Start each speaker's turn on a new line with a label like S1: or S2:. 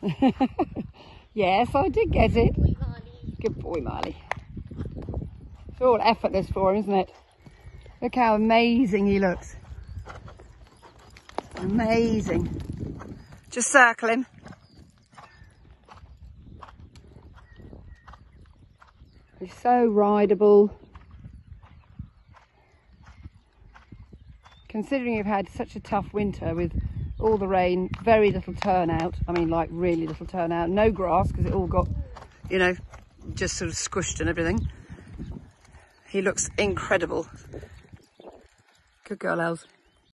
S1: yes, I did get it.
S2: Boy, Marley.
S1: Good boy, Marley. It's all effortless for him, isn't it? Look how amazing he looks. Amazing. Just circle him. He's so rideable. Considering you've had such a tough winter with all the rain, very little turnout. I mean, like really little turnout. No grass because it all got, you know, just sort of squished and everything. He looks incredible. Good girl, Els.